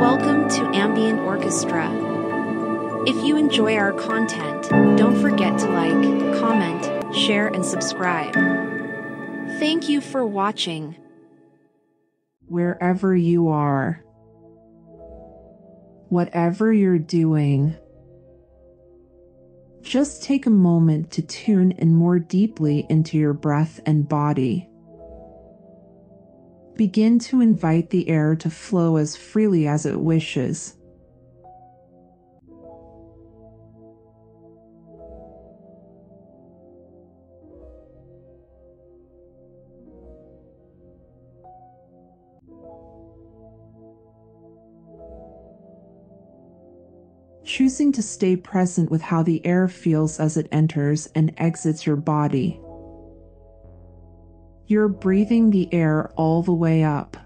Welcome to Ambient Orchestra. If you enjoy our content, don't forget to like, comment, share, and subscribe. Thank you for watching. Wherever you are, whatever you're doing, just take a moment to tune in more deeply into your breath and body. Begin to invite the air to flow as freely as it wishes. choosing to stay present with how the air feels as it enters and exits your body. You're breathing the air all the way up,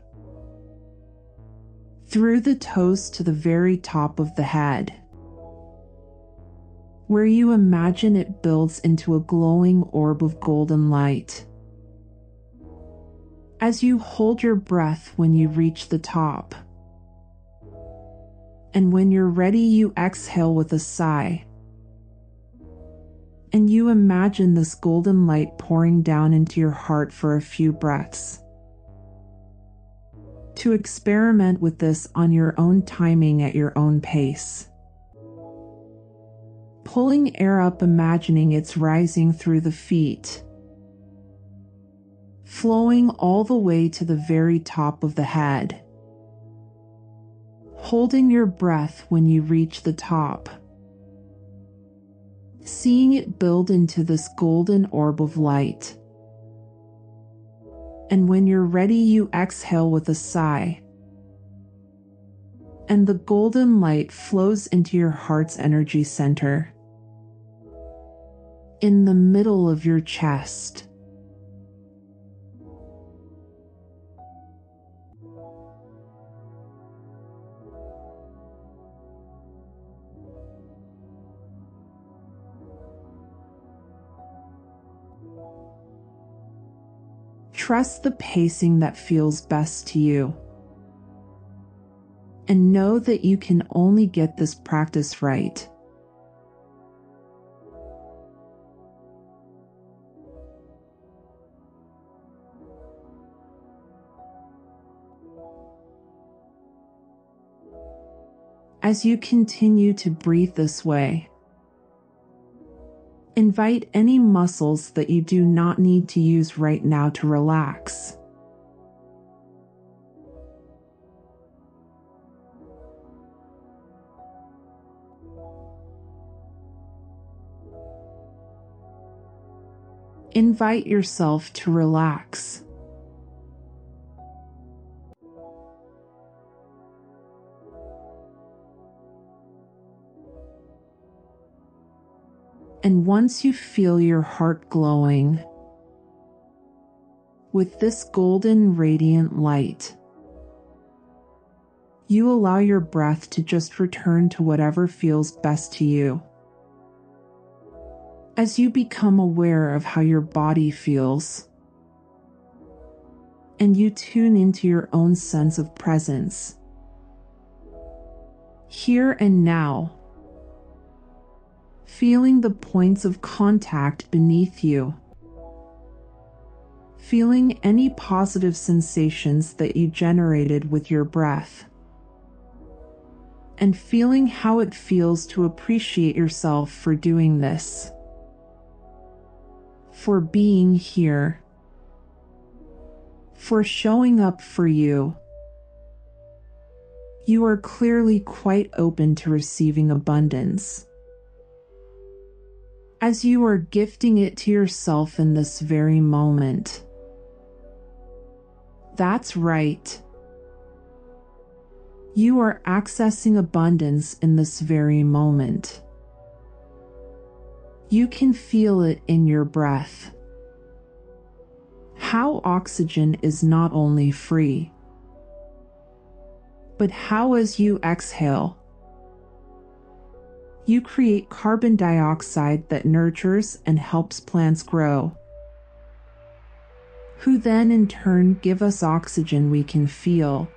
through the toes to the very top of the head, where you imagine it builds into a glowing orb of golden light. As you hold your breath when you reach the top, and when you're ready, you exhale with a sigh. And you imagine this golden light pouring down into your heart for a few breaths. To experiment with this on your own timing at your own pace. Pulling air up, imagining it's rising through the feet, flowing all the way to the very top of the head holding your breath when you reach the top. Seeing it build into this golden orb of light. And when you're ready, you exhale with a sigh. And the golden light flows into your heart's energy center. In the middle of your chest. Trust the pacing that feels best to you. And know that you can only get this practice right. As you continue to breathe this way, Invite any muscles that you do not need to use right now to relax. Invite yourself to relax. And once you feel your heart glowing with this golden radiant light, you allow your breath to just return to whatever feels best to you. As you become aware of how your body feels, and you tune into your own sense of presence, here and now feeling the points of contact beneath you, feeling any positive sensations that you generated with your breath, and feeling how it feels to appreciate yourself for doing this, for being here, for showing up for you. You are clearly quite open to receiving abundance as you are gifting it to yourself in this very moment. That's right. You are accessing abundance in this very moment. You can feel it in your breath. How oxygen is not only free, but how as you exhale, you create carbon dioxide that nurtures and helps plants grow, who then in turn give us oxygen we can feel.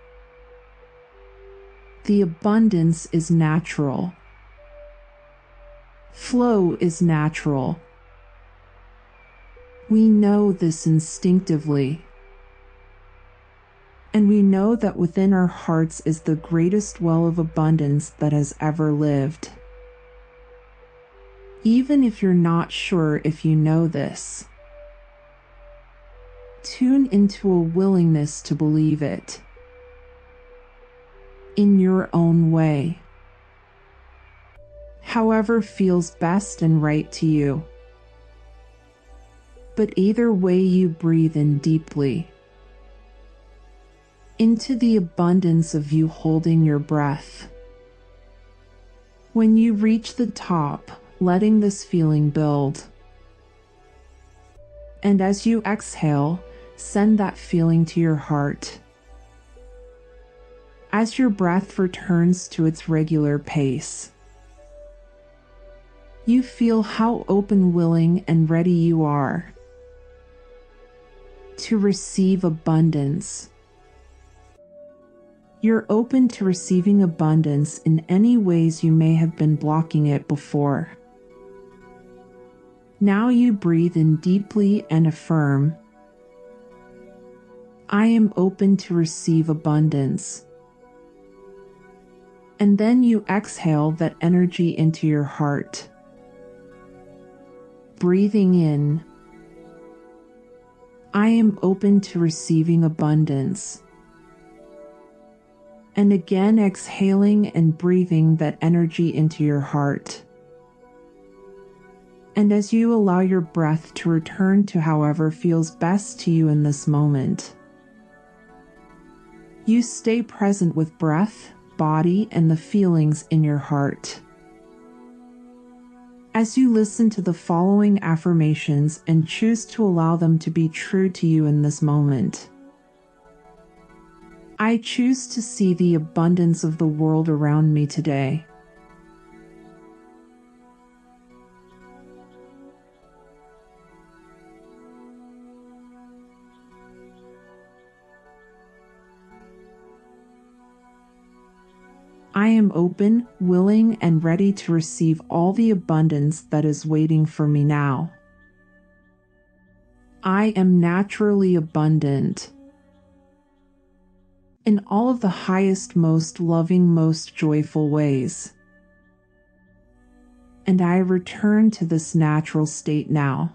The abundance is natural. Flow is natural. We know this instinctively. And we know that within our hearts is the greatest well of abundance that has ever lived. Even if you're not sure if you know this, tune into a willingness to believe it in your own way, however feels best and right to you. But either way, you breathe in deeply into the abundance of you holding your breath. When you reach the top, letting this feeling build. And as you exhale, send that feeling to your heart. As your breath returns to its regular pace, you feel how open, willing, and ready you are to receive abundance. You're open to receiving abundance in any ways you may have been blocking it before. Now you breathe in deeply and affirm I am open to receive abundance. And then you exhale that energy into your heart. Breathing in, I am open to receiving abundance. And again, exhaling and breathing that energy into your heart. And as you allow your breath to return to however feels best to you in this moment, you stay present with breath, body, and the feelings in your heart. As you listen to the following affirmations and choose to allow them to be true to you in this moment, I choose to see the abundance of the world around me today. I am open, willing, and ready to receive all the abundance that is waiting for me now. I am naturally abundant. In all of the highest, most loving, most joyful ways. And I return to this natural state now.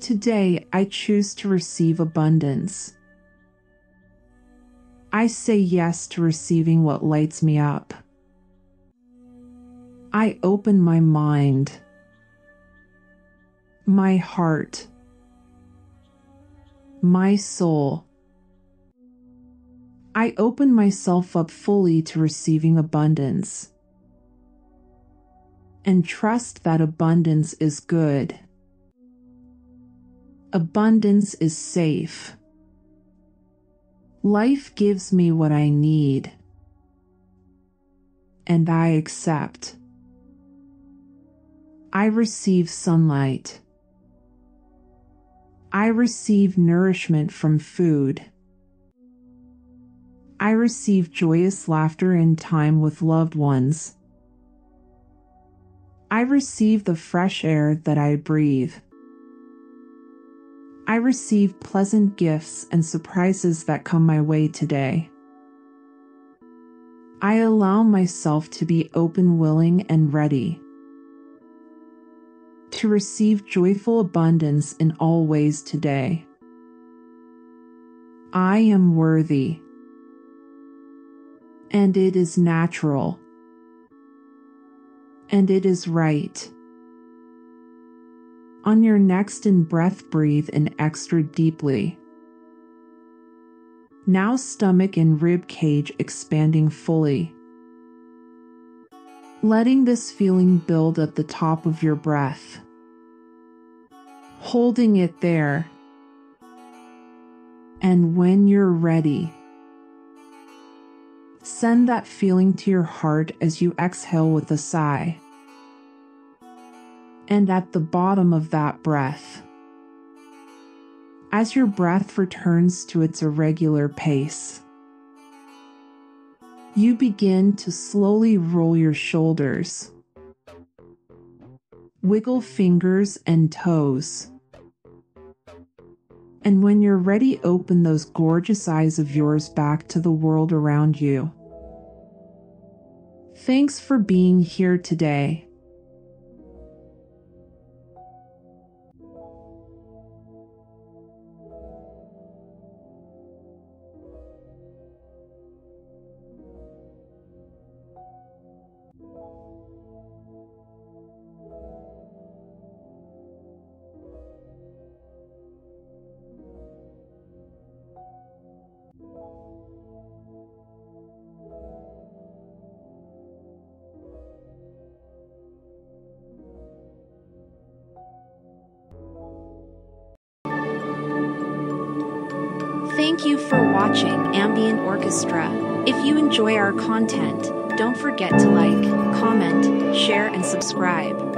Today, I choose to receive abundance. I say yes to receiving what lights me up. I open my mind, my heart, my soul. I open myself up fully to receiving abundance and trust that abundance is good. Abundance is safe. Life gives me what I need, and I accept. I receive sunlight. I receive nourishment from food. I receive joyous laughter and time with loved ones. I receive the fresh air that I breathe. I receive pleasant gifts and surprises that come my way today. I allow myself to be open, willing, and ready to receive joyful abundance in all ways today. I am worthy, and it is natural, and it is right. On your next in breath, breathe in extra deeply. Now, stomach and rib cage expanding fully. Letting this feeling build at the top of your breath. Holding it there. And when you're ready, send that feeling to your heart as you exhale with a sigh and at the bottom of that breath. As your breath returns to its irregular pace, You begin to slowly roll your shoulders, wiggle fingers and toes. And when you're ready, open those gorgeous eyes of yours back to the world around you. Thanks for being here today. Thank you for watching Ambient Orchestra. If you enjoy our content, don't forget to like, comment, share, and subscribe.